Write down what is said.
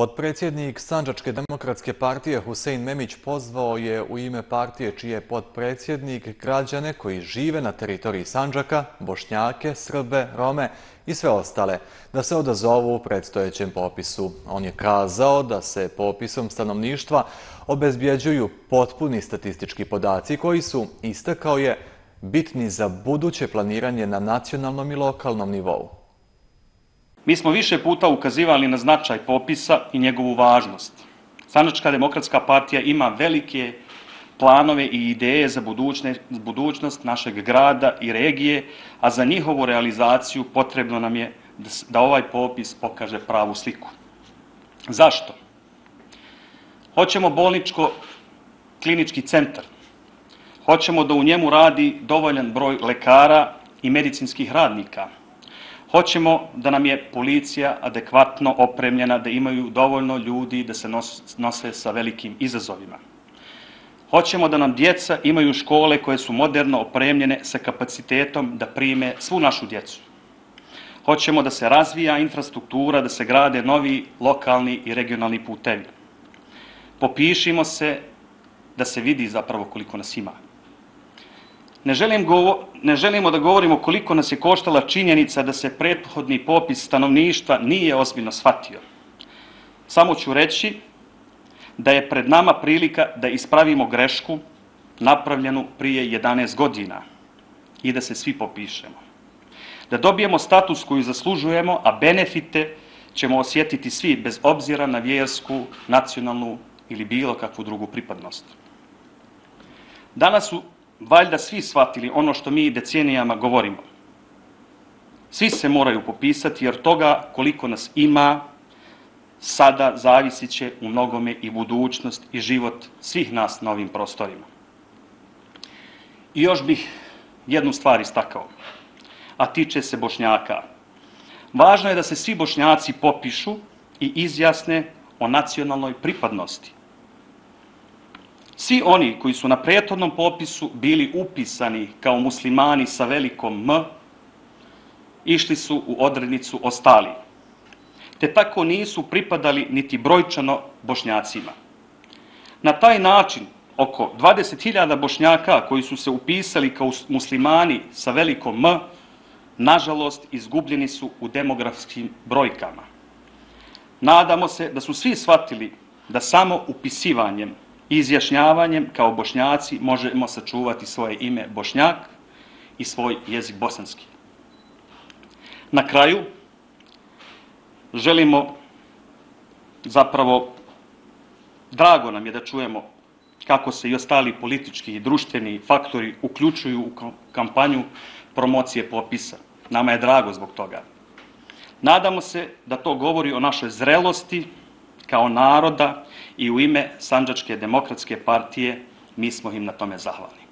Podpredsjednik Sanđačke demokratske partije Husein Memić pozvao je u ime partije čiji je podpredsjednik građane koji žive na teritoriji Sanđaka, Bošnjake, Srbe, Rome i sve ostale da se odazovu u predstojećem popisu. On je kazao da se popisom stanovništva obezbjeđuju potpuni statistički podaci koji su, istakao je, bitni za buduće planiranje na nacionalnom i lokalnom nivou. Mi smo više puta ukazivali na značaj popisa i njegovu važnost. Sanačka demokratska partija ima velike planove i ideje za budućnost našeg grada i regije, a za njihovu realizaciju potrebno nam je da ovaj popis pokaže pravu sliku. Zašto? Hoćemo bolničko-klinički centar. Hoćemo da u njemu radi dovoljan broj lekara i medicinskih radnika – Hoćemo da nam je policija adekvatno opremljena, da imaju dovoljno ljudi da se nose sa velikim izazovima. Hoćemo da nam djeca imaju škole koje su moderno opremljene sa kapacitetom da prime svu našu djecu. Hoćemo da se razvija infrastruktura, da se grade novi lokalni i regionalni putevi. Popišimo se da se vidi zapravo koliko nas ima. Ne, želim ne želimo da govorimo koliko nas je koštala činjenica da se prethodni popis stanovništva nije ozbiljno shvatio. Samo ću reći da je pred nama prilika da ispravimo grešku napravljenu prije 11 godina i da se svi popišemo. Da dobijemo status koju zaslužujemo, a benefite ćemo osjetiti svi bez obzira na vjersku, nacionalnu ili bilo kakvu drugu pripadnost. Danas su valjda svi shvatili ono što mi decenijama govorimo. Svi se moraju popisati jer toga koliko nas ima sada zavisit će u mnogome i budućnost i život svih nas na ovim prostorima. I još bih jednu stvar istakao, a tiče se Bošnjaka. Važno je da se svi Bošnjaci popišu i izjasne o nacionalnoj pripadnosti. Svi oni koji su na prethodnom popisu bili upisani kao muslimani sa velikom M, išli su u odrednicu ostali. Te tako nisu pripadali niti brojčano bošnjacima. Na taj način oko 20.000 bošnjaka koji su se upisali kao muslimani sa velikom M, nažalost izgubljeni su u demografskim brojkama. Nadamo se da su svi shvatili da samo upisivanjem izjašnjavanjem kao bošnjaci možemo sačuvati svoje ime bošnjak i svoj jezik bosanski. Na kraju želimo zapravo, drago nam je da čujemo kako se i ostali politički i društveni faktori uključuju u kampanju promocije popisa. Nama je drago zbog toga. Nadamo se da to govori o našoj zrelosti, kao naroda i u ime Sanđačke demokratske partije mi smo im na tome zahvalni.